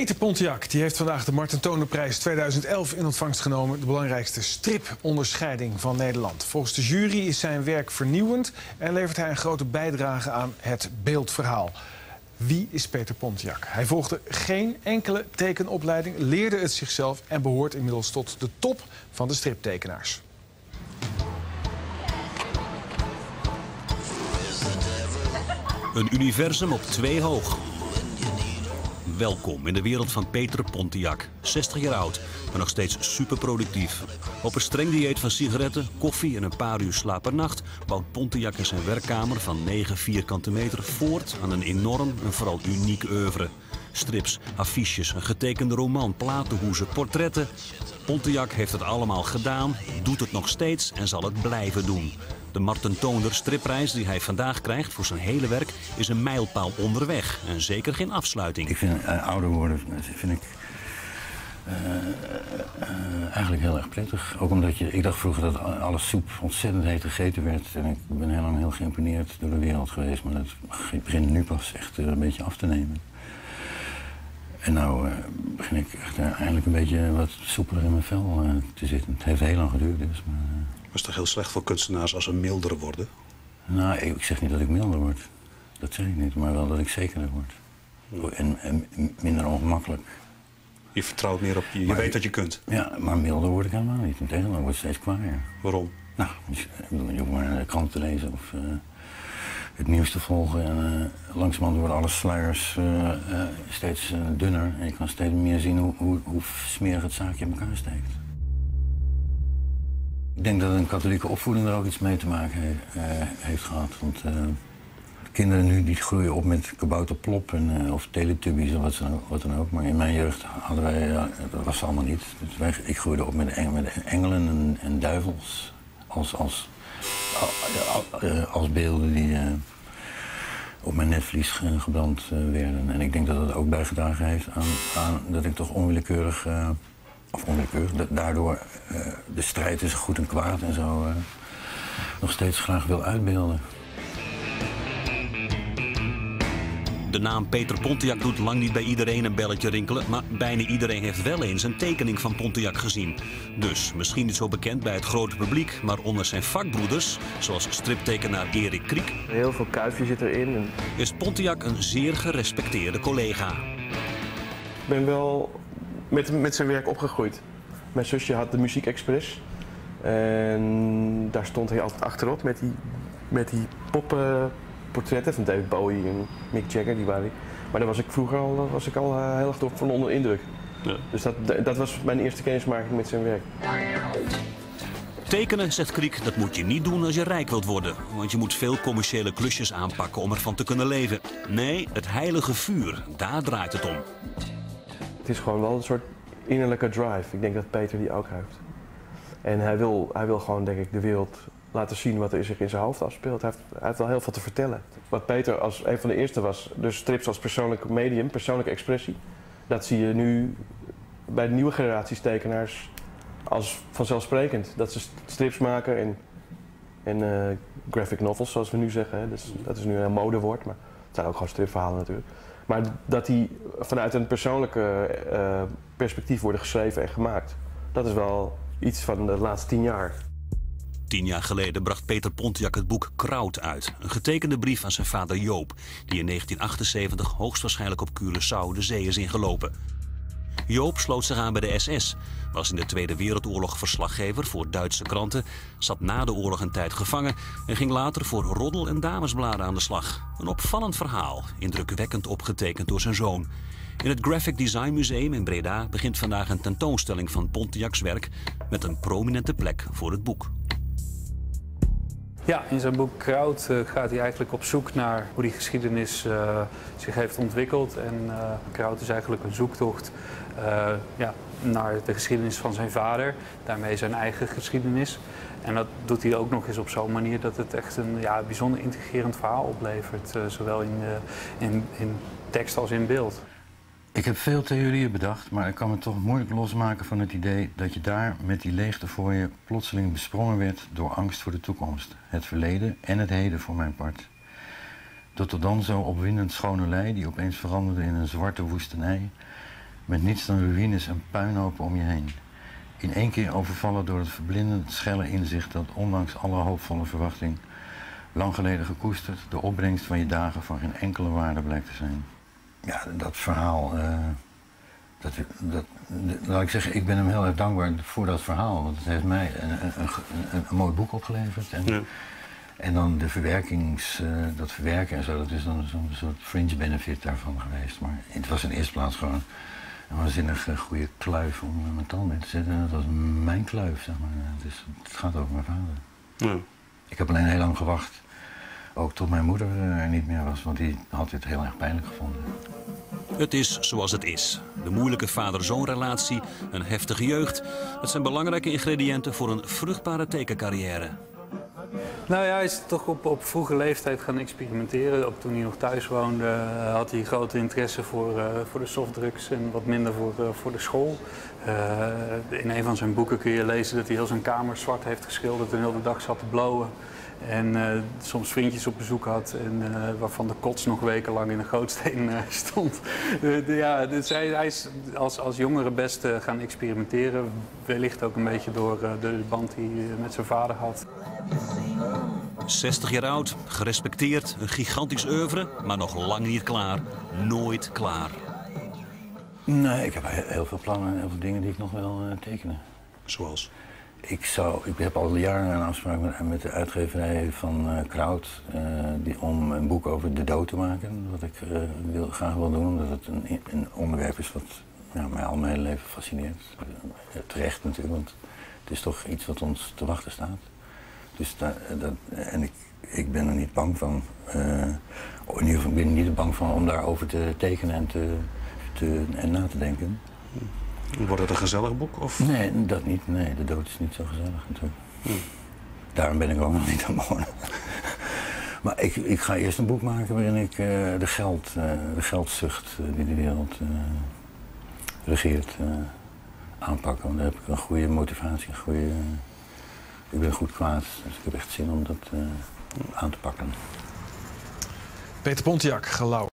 Peter Pontiac die heeft vandaag de Martin Tonerprijs 2011 in ontvangst genomen. De belangrijkste striponderscheiding van Nederland. Volgens de jury is zijn werk vernieuwend en levert hij een grote bijdrage aan het beeldverhaal. Wie is Peter Pontiac? Hij volgde geen enkele tekenopleiding, leerde het zichzelf en behoort inmiddels tot de top van de striptekenaars. Een universum op twee hoog. Welkom in de wereld van Peter Pontiac. 60 jaar oud, maar nog steeds superproductief. Op een streng dieet van sigaretten, koffie en een paar uur slaap per nacht... bouwt Pontiac in zijn werkkamer van 9 vierkante meter voort... aan een enorm en vooral uniek oeuvre. Strips, affiches, een getekende roman, platenhoezen, portretten. Pontiac heeft het allemaal gedaan, doet het nog steeds en zal het blijven doen. De Marten Toonder stripprijs die hij vandaag krijgt voor zijn hele werk is een mijlpaal onderweg en zeker geen afsluiting. Ik vind uh, ouder worden vind ik uh, uh, eigenlijk heel erg prettig. Ook omdat je, ik dacht vroeger dat alle soep ontzettend heet gegeten werd. En ik ben heel lang heel geïmponeerd door de wereld geweest. Maar dat begint nu pas echt een beetje af te nemen. En nou begin ik echt eindelijk een beetje wat soepeler in mijn vel te zitten. Het heeft heel lang geduurd dus. Maar, was toch heel slecht voor kunstenaars als ze milder worden? Nou, ik zeg niet dat ik milder word. Dat zeg ik niet, maar wel dat ik zekerder word. En, en minder ongemakkelijk. Je vertrouwt meer op je, je maar, weet dat je kunt. Ja, maar milder word ik helemaal niet. Integendeel, ik word steeds kwaaier. Waarom? Nou, je hoeft maar de krant te lezen of uh, het nieuws te volgen. En uh, langzamerhand worden alle sluiers uh, steeds dunner. En je kan steeds meer zien hoe, hoe, hoe smerig het zaakje in elkaar steekt. Ik denk dat een katholieke opvoeding er ook iets mee te maken uh, heeft gehad. Want uh, kinderen nu die groeien op met kabouterplop en, uh, of teletubbies of wat dan, wat dan, ook. Maar in mijn jeugd hadden wij, dat was allemaal niet. Dus ik groeide op met, engelen, met engelen en, en, duivels als, als, als beelden die op mijn netvlies gebrand werden. En ik denk dat dat ook bijgedragen heeft aan, aan dat ik toch onwillekeurig of onwillekeurig, daardoor uh, de strijd tussen goed en kwaad en zo uh, nog steeds graag wil uitbeelden. De naam Peter Pontiac doet lang niet bij iedereen een belletje rinkelen, maar bijna iedereen heeft wel eens een tekening van Pontiac gezien. Dus misschien niet zo bekend bij het grote publiek, maar onder zijn vakbroeders, zoals striptekenaar Erik Kriek. Heel veel kuifje zit erin. Is Pontiac een zeer gerespecteerde collega. Ik ben wel met, met zijn werk opgegroeid. Mijn zusje had de Muziek Express. En daar stond hij altijd achterop met die, met die poppenportretten van David Bowie en Mick Jagger. Die waren. Maar daar was ik vroeger al, was ik al eh, heel erg door van onder indruk. Ja. Dus dat, dat was mijn eerste kennismaking met zijn werk. Tekenen, zegt Kriek, dat moet je niet doen als je rijk wilt worden. Want je moet veel commerciële klusjes aanpakken om ervan te kunnen leven. Nee, het heilige vuur, daar draait het om is gewoon wel een soort innerlijke drive. Ik denk dat Peter die ook heeft. En hij wil, hij wil gewoon, denk ik, de wereld laten zien wat er zich in zijn hoofd afspeelt. Hij heeft, hij wel heel veel te vertellen. Wat Peter als een van de eerste was, dus strips als persoonlijk medium, persoonlijke expressie. Dat zie je nu bij de nieuwe generaties tekenaars als vanzelfsprekend. Dat ze strips maken en, en uh, graphic novels, zoals we nu zeggen. Dus, dat is nu een modewoord, maar het zijn ook gewoon stripverhalen natuurlijk. Maar dat die vanuit een persoonlijke uh, perspectief worden geschreven en gemaakt. Dat is wel iets van de laatste tien jaar. Tien jaar geleden bracht Peter Pontiac het boek Kraut uit. Een getekende brief aan zijn vader Joop, die in 1978 hoogstwaarschijnlijk op Curaçao de zee is ingelopen. Joop sloot zich aan bij de SS, was in de Tweede Wereldoorlog verslaggever voor Duitse kranten, zat na de oorlog een tijd gevangen en ging later voor roddel- en damesbladen aan de slag. Een opvallend verhaal, indrukwekkend opgetekend door zijn zoon. In het Graphic Design Museum in Breda begint vandaag een tentoonstelling van Pontiac's werk met een prominente plek voor het boek. Ja, in zijn boek Kraut uh, gaat hij eigenlijk op zoek naar hoe die geschiedenis uh, zich heeft ontwikkeld. En uh, Kraut is eigenlijk een zoektocht ja, naar de geschiedenis van zijn vader, daarmee zijn eigen geschiedenis. En dat doet hij ook nog eens op zo'n manier dat het echt een ja, bijzonder integrerend verhaal oplevert, zowel in, in, in tekst als in beeld. Ik heb veel theorieën bedacht, maar ik kan me toch moeilijk losmaken van het idee dat je daar met die leegte voor je plotseling besprongen werd door angst voor de toekomst, het verleden en het heden voor mijn part. Tot er dan zo opwindend schone lei die opeens veranderde in een zwarte woestenij, Met niets dan ruïnes en puinhopen om je heen. In één keer overvallen door het verblindend schelle inzicht dat ondanks alle hoopvolle verwachting lang geleden gekoesterd de opbrengst van je dagen van geen enkele waarde blijkt te zijn. Ja, dat verhaal. eh, dat, dat, laat ik zeggen, ik ben hem heel erg dankbaar voor dat verhaal. Want het heeft mij een, een, een, mooi boek opgeleverd. En, Ja. en dan de verwerkings, eh, dat verwerken en zo, dat is dan zo'n soort fringe benefit daarvan geweest. Maar het was in de eerste plaats gewoon een waanzinnig eh, goede kluif om mijn tanden in te zetten. Dat was mijn kluif, zeg maar. Dus het gaat over mijn vader. Ja. Ik heb alleen heel lang gewacht, ook tot mijn moeder eh, er niet meer was, want die had dit heel erg pijnlijk gevonden. Het is zoals het is. De moeilijke vader-zoon-relatie, een heftige jeugd. Dat zijn belangrijke ingrediënten voor een vruchtbare tekencarrière. Nou ja, hij is toch op, op vroege leeftijd gaan experimenteren. Ook toen hij nog thuis woonde eh, had hij grote interesse voor, eh, voor de softdrugs en wat minder voor, eh, voor de school. In een van zijn boeken kun je lezen dat hij heel zijn kamer zwart heeft geschilderd en heel de dag zat te blowen. En soms vriendjes op bezoek had en waarvan de kots nog wekenlang in een gootsteen stond. Ja, dus hij, hij is als, als jongere best gaan experimenteren. Wellicht ook een beetje door eh, de band die hij met zijn vader had. 60 jaar oud, gerespecteerd, een gigantisch oeuvre, maar nog lang niet klaar. Nooit klaar. Nee, ik heb he- heel veel plannen en heel veel dingen die ik nog wil eh, tekenen. Zoals. Ik, zou, ik heb al jaren een afspraak met, met de uitgeverij van eh Kraut eh, die, om een boek over de dood te maken. Wat ik eh, wil, graag wil doen, omdat het een, een onderwerp is wat ja, mij al mijn hele leven fascineert. Terecht natuurlijk, want het is toch iets wat ons te wachten staat. Dus dat, en ik, ik ben er niet bang van. eh, in ieder geval ben ik niet bang van om daarover te tekenen en, te, te, en na te denken. Wordt het een gezellig boek? Of? Nee, dat niet. Nee, de dood is niet zo gezellig natuurlijk. Daarom ben ik ook nog niet aan begonnen. maar ik, ik ga eerst een boek maken waarin ik eh, de, geld, eh, de geldzucht die de wereld regeert eh, aanpak. Want daar heb ik een goede motivatie, een goede... ik ben goed kwaad, dus ik heb echt zin om dat eh, aan te pakken. Peter Pontiac, gelauwerd.